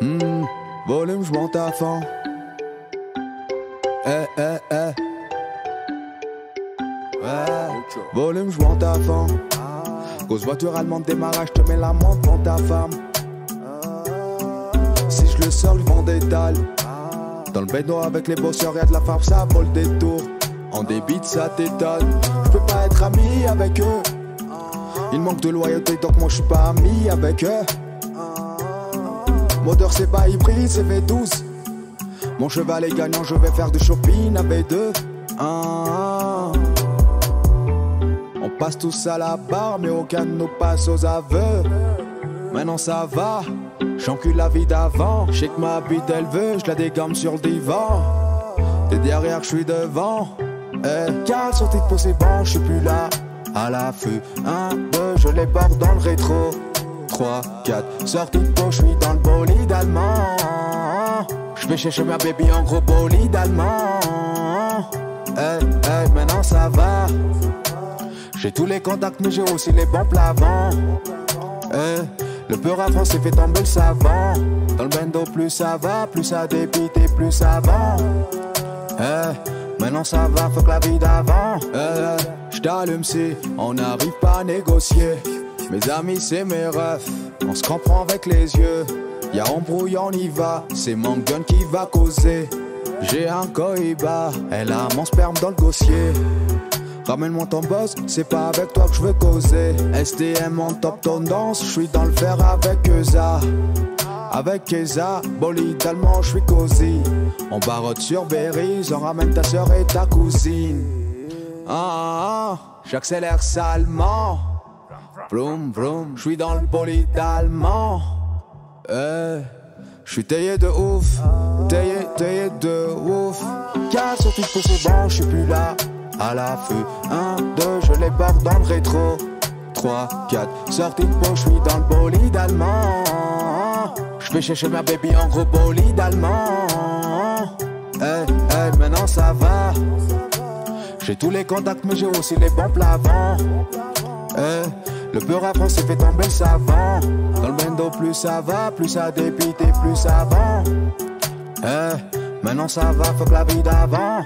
je monte à fond. Eh, eh, eh. Ouais. Volume, je monte à fond. Grosse voiture allemande démarrage, te mets la montre pour ta femme. Si je le sors, le vent détale. Dans le bédo avec les bosseurs, y'a de la farce, ça vole des tours. En débite, ça t'étonne. Je peux pas être ami avec eux. Il manque de loyauté, donc moi je suis pas ami avec eux. Moteur, c'est pas hybride, c'est V12. Mon cheval est gagnant, je vais faire du shopping avec deux. Ah. On passe tous à la barre, mais aucun de nous passe aux aveux. Maintenant ça va, j'encule la vie d'avant. Je sais que ma bite elle veut, je la dégomme sur le divan. T'es derrière, je suis devant. Eh, car de peau, c'est bon, je suis plus là. À l'affût, un, deux, je les porte dans le rétro. 3, 4, sortie de peau, je suis dans le bolide allemand. Je vais chercher ma baby en gros bolide allemand. Eh, eh, maintenant ça va. J'ai tous les contacts, mais j'ai aussi les bons plavants. Eh, le peur à France fait tomber le savant. Dans le bendo, plus ça va, plus ça débite et plus ça va. Eh, maintenant ça va, faut que la vie d'avant. Eh, je t'allume si on n'arrive pas à négocier. Mes amis, c'est mes refs, on se comprend avec les yeux. Y'a embrouille, on y va, c'est mon gun qui va causer. J'ai un cohiba, elle a mon sperme dans le dossier. Ramène-moi ton boss, c'est pas avec toi que je veux causer. STM en top tendance, je suis dans le fer avec Eza. Avec Eza, bolide allemand, je suis cosy. On barotte sur Berry, on ramène ta soeur et ta cousine. Ah, ah, ah, j'accélère salement. Vroom, vroom, je suis dans le bolide allemand. Eh, je suis taillé de ouf, taillé, taillé de ouf. Car de c'est bon, je suis plus là. À l'affût, 1, 2, je les porte dans le rétro. 3, 4, sorti de peau, je suis dans le bolide allemand. Je chercher ma baby en gros bolide allemand. Eh, eh, maintenant ça va. J'ai tous les contacts, mais j'ai aussi les bons plavants. Eh, le peur à France fait tomber savant. Dans le bendo, plus ça va, plus ça débite et plus ça va. Eh, maintenant ça va, faut que la vie d'avant.